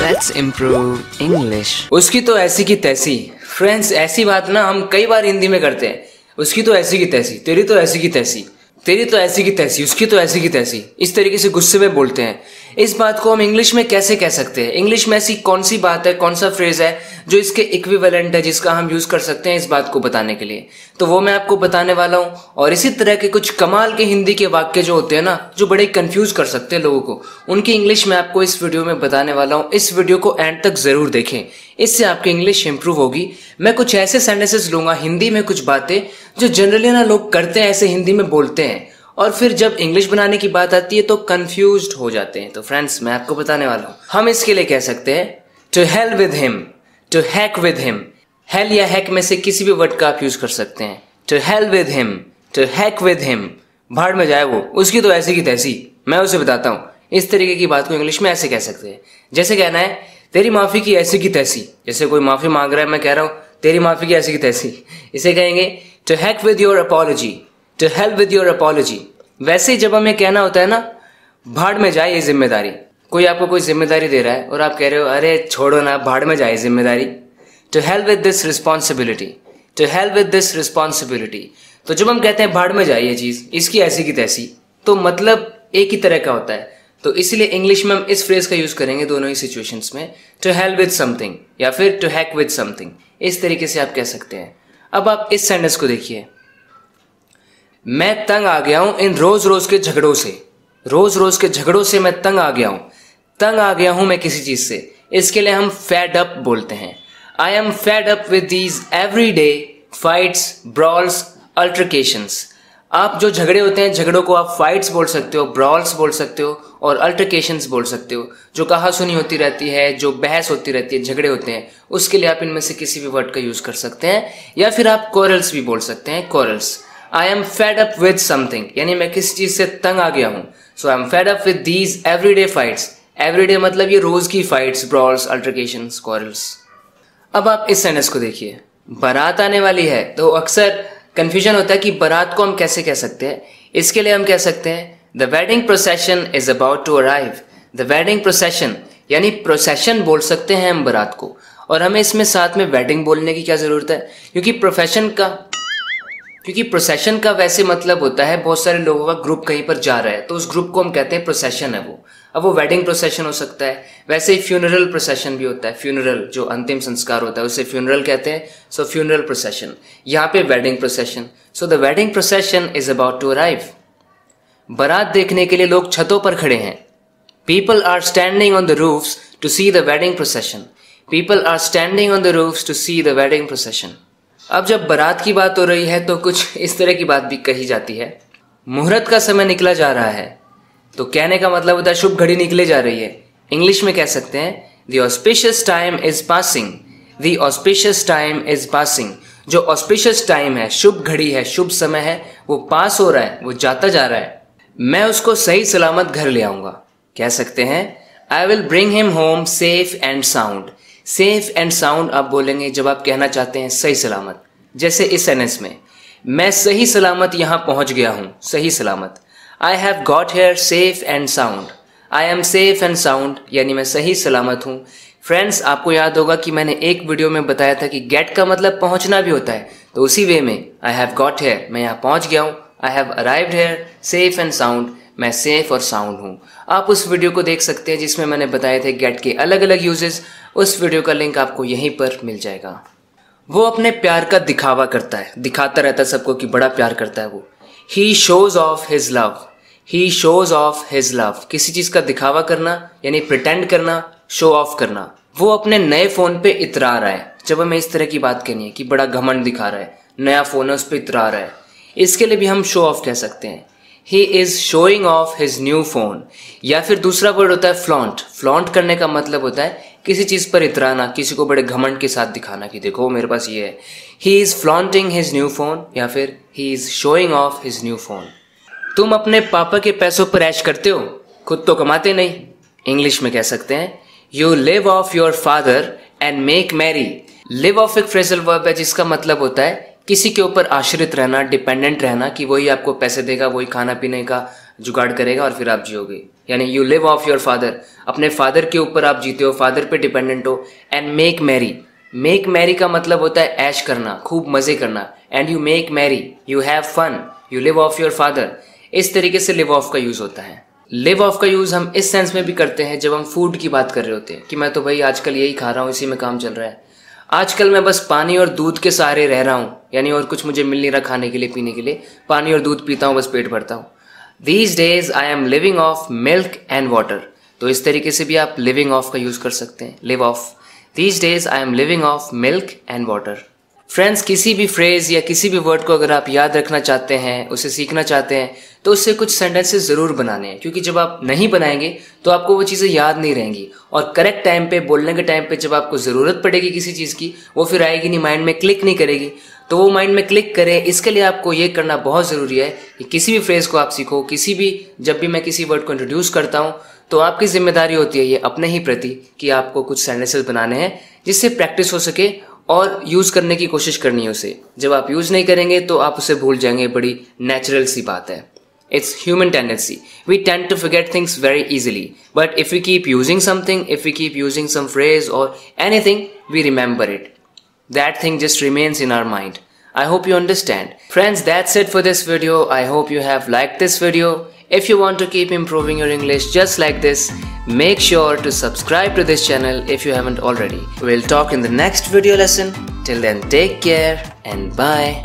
Let's improve English. उसकी तो ऐसी की तैसी। फ्रेंड्स ऐसी बात ना हम कई बार हिंदी में करते हैं। उसकी तो ऐसी की तैसी, तेरी तो ऐसी की तैसी, तेरी तो ऐसी की तैसी, उसकी तो ऐसी की तैसी। इस तरीके से गुस्से में बोलते हैं। इस बात को हम इंग्लिश में कैसे कह सकते हैं? इंग्लिश में ऐसी कौन सी बात है, कौन सा फ्रेज है, जो इसके इक्विवेलेंट है, जिसका हम यूज़ कर सकते हैं इस बात को बताने के लिए? तो वो मैं आपको बताने वाला हूँ। और इसी तरह के कुछ कमाल के हिंदी के वाक्य जो होते हैं ना, जो बड़े कंफ्यूज कर सकते हैं लोगों को, उनकी इंग्लिश में आपको इस वीडियो में बताने वाला हूँ। इस वीडियो को एंड तक ज़रूर देखें। इससे आपकी इंग्लिश इंप्रूव होगी। मैं कुछ ऐसे सेंटेंसेस लूँगा हिंदी में कुछ बातें, जो जनरली ना लोग करते हैं, ऐसे हिंदी में बोलते हैं। और फिर जब इंग्लिश बनाने की बात आती है तो कंफ्यूज हो जाते हैं। तो फ्रेंड्स मैं आपको बताने वाला हूँ। हम इसके लिए कह सकते हैं to hell with him to hack with him hell या हैक में से किसी भी वर्ड का आप यूज़ कर सकते हैं। To hell with him to hack with him भाड़ में जाए वो। उसकी तो ऐसी की तैसी। मैं उसे बताता हूँ। इस तरीके की बात को इंग्लिश में ऐसे कह सकते हैं। जैसे कहना है, तेरी माफ़ी की ऐसी की तैसी। जैसे कोई माफ़ी मांग रहा है, मैं कह रहा हूँ, तेरी माफ़ी की ऐसी की तैसी। इसे कहेंगे to hack with your apology to help with your apology वैसे ही जब हमें कहना होता है ना, भाड़ में जाए ये ज़िम्मेदारी। कोई आपको कोई ज़िम्मेदारी दे रहा है और आप कह रहे हो, अरे, छोड़ो ना, भाड़ में जाए ज़िम्मेदारी। To help with this responsibility to help with this responsibility तो जब हम कहते हैं, भाड़ में जाए ये चीज़, इसकी ऐसी की तैसी तो मतलब एक ही तरह का होता है। तो इसलिए इंग्लिश में हम इस फ्रेज का यूज़ करेंगे दोनों ही सिचुएशंस में। टू हेल्प विद समथिंग या फिर टू हैक विद समथिंग इस तरीके से आप कह सकते हैं। अब आप इस सेंटेंस को देखिए। मैं तंग आ गया हूँ इन रोज रोज के झगड़ों से। रोज रोज के झगड़ों से मैं तंग आ गया हूँ। तंग आ गया हूँ मैं किसी चीज़ से। इसके लिए हम फैड अप बोलते हैं। I am fed up with these every day fights brawls altercations आप जो झगड़े होते हैं, झगड़ों को आप फाइट्स बोल सकते हो ब्रॉल्स बोल सकते हो और अल्ट्रिकेशंस बोल सकते हो। जो कहा सुनी होती रहती है, जो बहस होती रहती है, झगड़े होते हैं, उसके लिए आप इनमें से किसी भी वर्ड का यूज़ कर सकते हैं या फिर आप कोरल्स भी बोल सकते हैं quarrels I am fed up with something यानी मैं किसी चीज़ से तंग आ गया हूँ? So I am fed up with these everyday fights everyday मतलब ये रोज की फाइट्स ब्रॉल्स अल्ट्रिकेशन क्वारल्स अब आप इस सेंटेंस को देखिए। बारात आने वाली है। तो अक्सर कंफ्यूजन होता है कि बारात को हम कैसे कह सकते हैं। इसके लिए हम कह सकते हैं the wedding procession is about to arrive the wedding procession यानी प्रोसेशन बोल सकते हैं हम बारात को। और हमें इसमें साथ में वेडिंग बोलने की क्या ज़रूरत है? क्योंकि प्रोफेशन का क्योंकि प्रोसेशन का वैसे मतलब होता है, बहुत सारे लोगों का ग्रुप कहीं पर जा रहा है तो उस ग्रुप को हम कहते हैं प्रोसेशन है वो। अब वो वेडिंग प्रोसेशन हो सकता है, वैसे ही फ्यूनरल प्रोसेशन भी होता है फ्यूनरल जो अंतिम संस्कार होता है, उसे फ्यूनरल कहते हैं सो फ्यूनरल प्रोसेशन यहाँ पे wedding procession so the wedding procession is about to arrive बारात देखने के लिए लोग छतों पर खड़े हैं। People are standing on the roofs to see the wedding procession people are standing on the roofs to see the wedding procession अब जब बारात की बात हो रही है तो कुछ इस तरह की बात भी कही जाती है। मुहूर्त का समय निकला जा रहा है तो कहने का मतलब होता है शुभ घड़ी निकले जा रही है। इंग्लिश में कह सकते हैं the auspicious time is passing the auspicious time is passing जो ऑस्पिशियस टाइम है, शुभ घड़ी है, शुभ समय है, वो पास हो रहा है, वो जाता जा रहा है। मैं उसको सही सलामत घर ले आऊँगा। कह सकते हैं I will bring him home safe and sound safe and sound आप बोलेंगे जब आप कहना चाहते हैं सही सलामत। जैसे इस सेंटेंस में, मैं सही सलामत यहाँ पहुँच गया हूँ, सही सलामत। I have got here safe and sound I am safe and sound यानी मैं सही सलामत हूँ। फ्रेंड्स आपको याद होगा कि मैंने एक वीडियो में बताया था कि गेट का मतलब पहुँचना भी होता है। तो उसी वे में आई हैव गॉट हेयर मैं यहाँ पहुँच गया हूँ। I have arrived here safe and sound मैं सेफ़ और साउंड हूँ। आप उस वीडियो को देख सकते हैं जिसमें मैंने बताए थे गेट के अलग अलग यूजेस उस वीडियो का लिंक आपको यहीं पर मिल जाएगा। वो अपने प्यार का दिखावा करता है। दिखाता रहता है सबको कि बड़ा प्यार करता है वो। He shows off his love he shows off his love किसी चीज़ का दिखावा करना, यानी प्रिटेंड करना शो ऑफ़ करना, वो अपने नए फ़ोन पे इतरा रहा है। जब हमें इस तरह की बात करनी है कि बड़ा घमंड दिखा रहा है, नया फ़ोन है, उस पर इतरा रहा है। इसके लिए भी हम शो ऑफ़ कह सकते हैं। He is showing off his new phone या फिर दूसरा वर्ड होता है फ्लॉन्ट फ्लॉन्ट करने का मतलब होता है किसी चीज़ पर इतराना, किसी को बड़े घमंड के साथ दिखाना कि देखो, मेरे पास ये है। He is flaunting his new phone या फिर he is showing off his new phone तुम अपने पापा के पैसों पर ऐश करते हो? खुद तो कमाते नहीं। इंग्लिश में कह सकते हैं you live off your father and make merry live off एक फ्रेजल वर्ब है जिसका मतलब होता है किसी के ऊपर आश्रित रहना डिपेंडेंट रहना कि वही आपको पैसे देगा, वही खाना पीने का जुगाड़ करेगा और फिर आप जियोगे। यानी you live off your father अपने फादर के ऊपर आप जीते हो फादर पे डिपेंडेंट हो and make merry make merry का मतलब होता है ऐश करना, खूब मज़े करना। And you make merry you have fun you live off your father इस तरीके से लिव ऑफ़ का यूज़ होता है। लिव ऑफ़ का यूज़ हम इस सेंस में भी करते हैं जब हम फ़ूड की बात कर रहे होते हैं कि मैं तो भाई आजकल यही खा रहा हूँ, इसी में काम चल रहा है। आजकल मैं बस पानी और दूध के सहारे रह रहा हूँ। यानी और कुछ मुझे मिल नहीं रहा खाने के लिए, पीने के लिए। पानी और दूध पीता हूँ, बस पेट भरता हूँ। These days I am living off milk and water तो इस तरीके से भी आप लिविंग ऑफ़ का यूज़ कर सकते हैं। Live off these days I am living off milk and water friends किसी भी फ्रेज या किसी भी वर्ड को अगर आप याद रखना चाहते हैं, उसे सीखना चाहते हैं तो उससे कुछ सेंटेंसेस ज़रूर बनाने हैं। क्योंकि जब आप नहीं बनाएँगे तो आपको वो चीज़ें याद नहीं रहेंगी। और करेक्ट टाइम पे, बोलने के टाइम पे जब आपको ज़रूरत पड़ेगी किसी चीज़ की, वो फिर आएगी नहीं माइंड में क्लिक नहीं करेगी। तो वो माइंड में क्लिक करें, इसके लिए आपको ये करना बहुत ज़रूरी है कि किसी भी फ्रेज को आप सीखो, किसी भी, जब भी मैं किसी वर्ड को इंट्रोड्यूस करता हूँ तो आपकी ज़िम्मेदारी होती है ये अपने ही प्रति कि आपको कुछ सेंटेंसेस बनाने हैं, जिससे प्रैक्टिस हो सके और यूज़ करने की कोशिश करनी है उसे। जब आप यूज़ नहीं करेंगे तो आप उसे भूल जाएँगे। बड़ी नेचुरल सी बात है। It's human tendency we tend to forget things very easily but if you keep using something if you keep using some phrase or anything we remember it that thing just remains in our mind I hope you understand friends that's it for this video I hope you have like this video If you want to keep improving your English just like this, make sure to subscribe to this channel if you haven't already. We'll talk in the next video lesson. Till then, take care and bye.